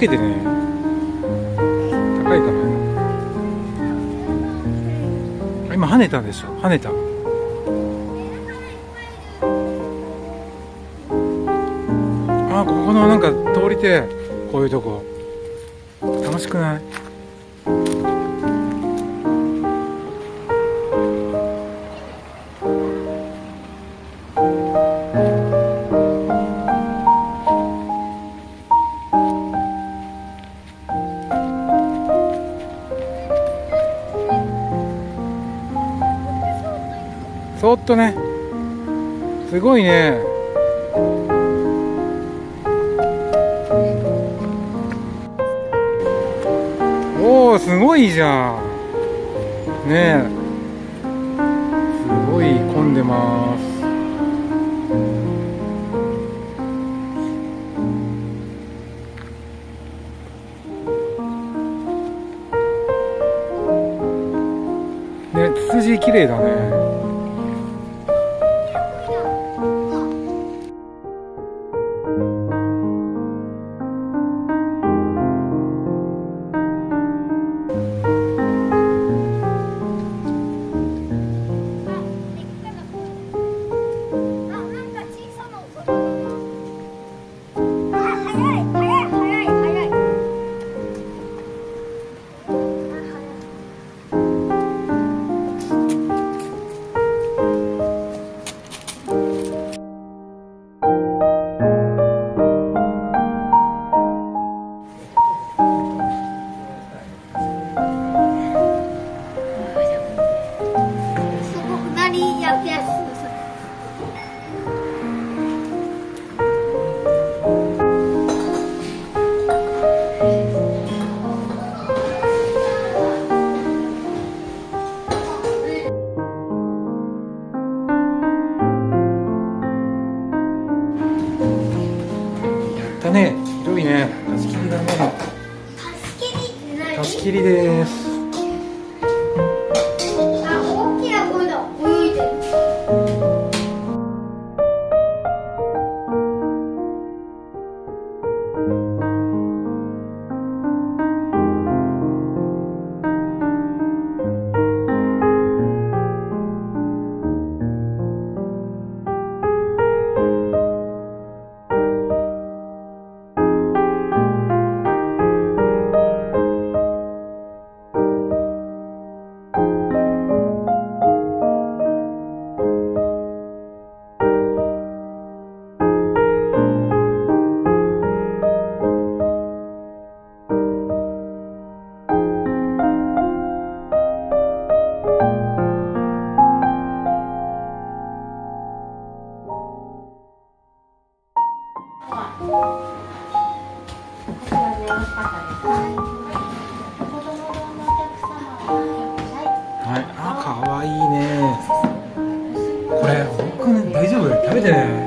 けてね。高いから今跳ねたでしょ。跳ねた。あここのなんか通りてこういうとこ。楽しくない？とね。すごいね。おおすごいじゃん。ねえ。すごい混んでます。ねツツジ綺麗だね。はい。あかわいいね。これ僕ね大丈夫？食べて。ね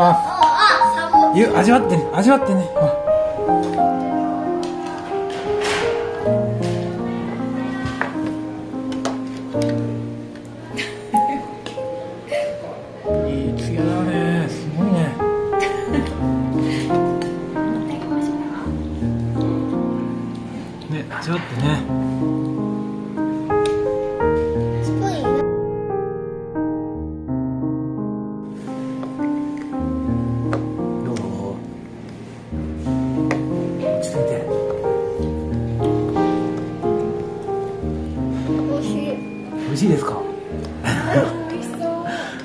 ます。味わってね味わってね。あ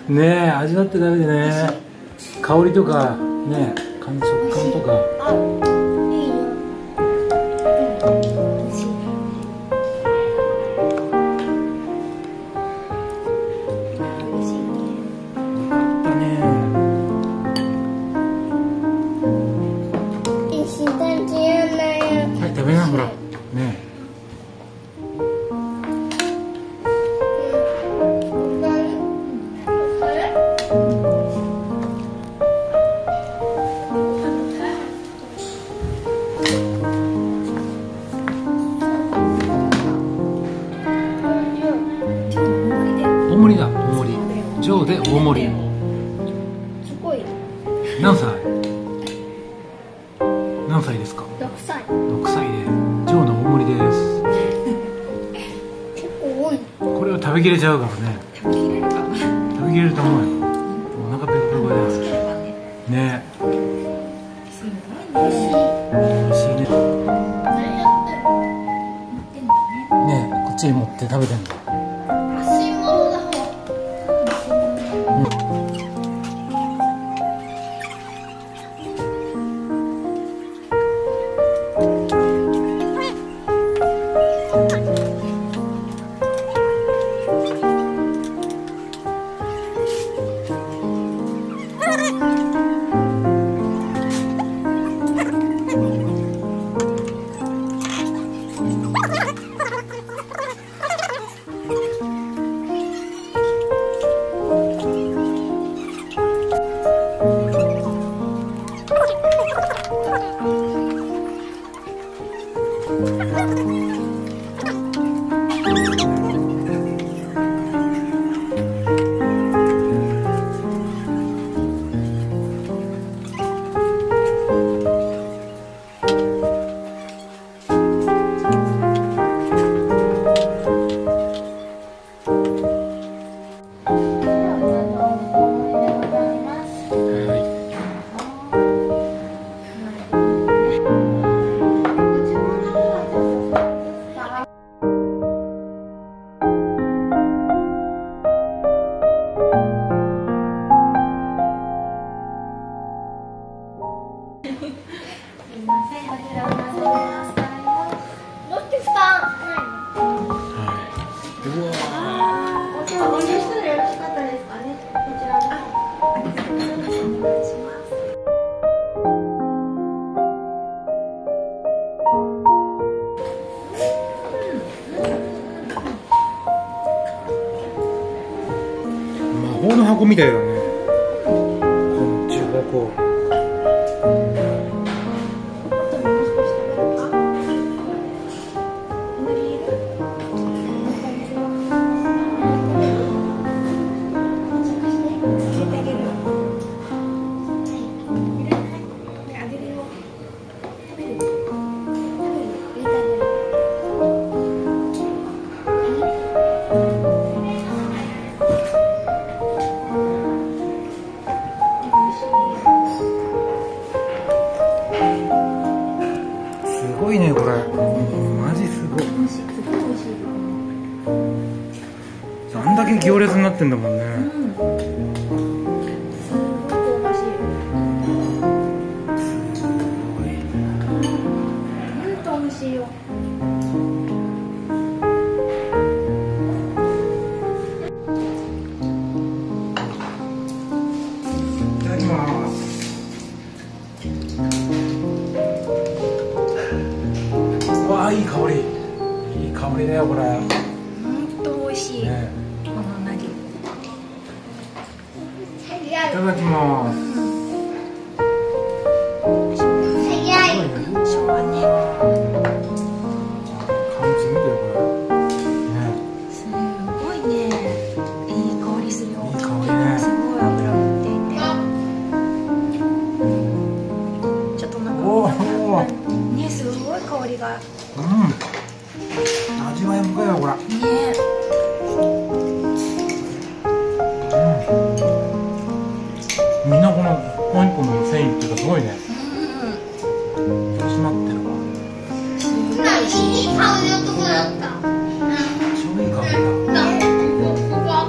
ね味わってダメでね。香りとかね感食感とか。で大盛り。すごい。何歳？何歳ですか？6歳。6歳で。ジョーの大盛りです。結構多い。これを食べきれちゃうからね。食べきれるかな。食べきれると思うよ。お腹ペコペコだよね。すね。ね。こっちに持って食べてんだ。箱みたいだね。この中箱んかおーねすごい香りがうん味わい深いわこれねの一本一本の繊維っていうかすごいね。うん締まってるわすごい美味しいいい香りのとこだ。った超いい香りだ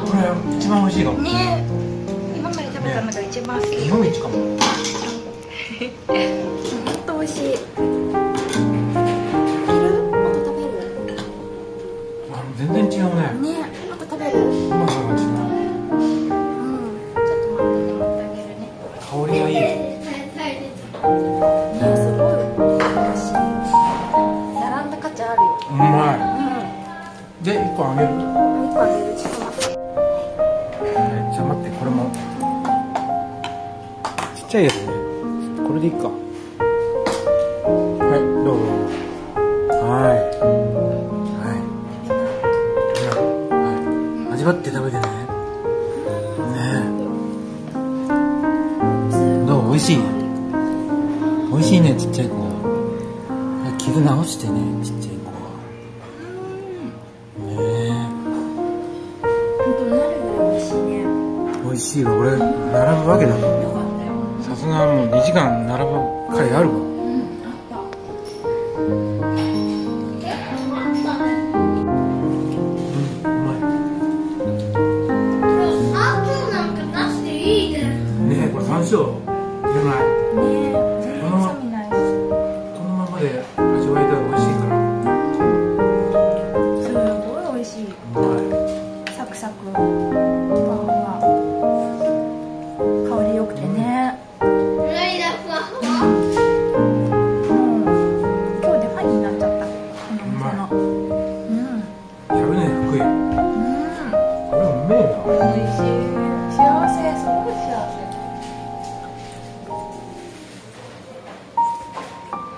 これ一番美味しいかも。ね今まで食べたのが一番好き。日本一かも。本当美味しいっちゃいやつね。これでいいか。はい。どう？もはい。はい、はい、味わって食べてね。ね。どう？美味しい美味しいねちっちゃい子は。傷直してねちっちゃい子は。ね。え美味しいわ。俺並ぶわけだもんそんなもう2時間並ぶ回あるわ